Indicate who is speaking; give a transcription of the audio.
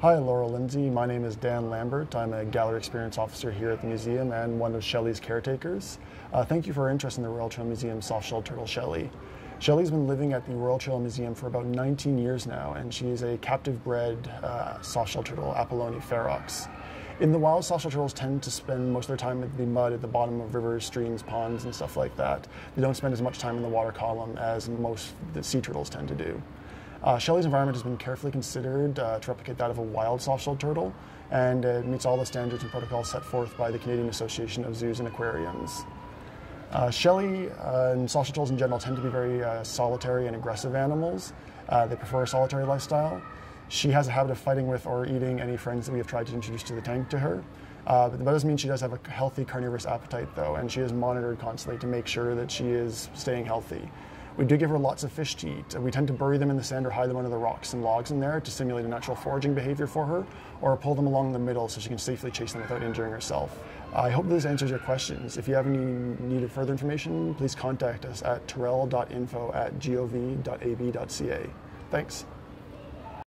Speaker 1: Hi, Laura Lindsay. My name is Dan Lambert. I'm a gallery experience officer here at the museum and one of Shelly's caretakers. Uh, thank you for your interest in the Royal Tyrrell Museum soft-shelled turtle Shelly. Shelly's been living at the Royal Tyrrell Museum for about 19 years now, and she is a captive bred uh, soft-shelled turtle, Apalone ferox. In the wild, soft-shelled turtles tend to spend most of their time in the mud at the bottom of rivers, streams, ponds, and stuff like that. They don't spend as much time in the water column as most the sea turtles tend to do. Uh, Shelly's environment has been carefully considered uh, to replicate that of a wild soft-shelled turtle, and it meets all the standards and protocols set forth by the Canadian Association of Zoos and Aquariums. Uh, Shelly uh, and soft-shelled turtles in general tend to be very uh, solitary and aggressive animals. Uh, they prefer a solitary lifestyle. She has a habit of fighting with or eating any friends that we have tried to introduce to the tank to her. Uh, but that doesn't mean she does have a healthy carnivorous appetite, though, and she is monitored constantly to make sure that she is staying healthy. We do give her lots of fish to eat. We tend to bury them in the sand or hide them under the rocks and logs in there to simulate a natural foraging behavior for her, or pull them along the middle so she can safely chase them without injuring herself. I hope this answers your questions. If you have any need of further information, please contact us at tyrrell.info at gov.ab.ca. Thanks.